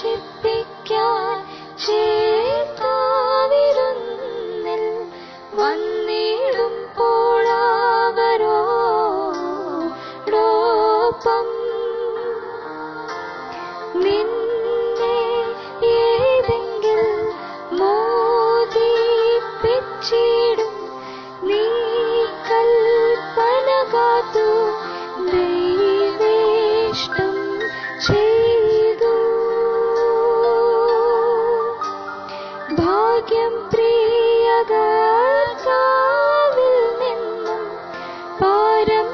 ദോഷിപ്പിക്കാൻ ചേർത്താവിരുന്നിൽ വന്നിടുമ്പോളാവരോടോപ്പം गातु नैवेष्टम् चेद। भाग्यं प्रियगामि पारं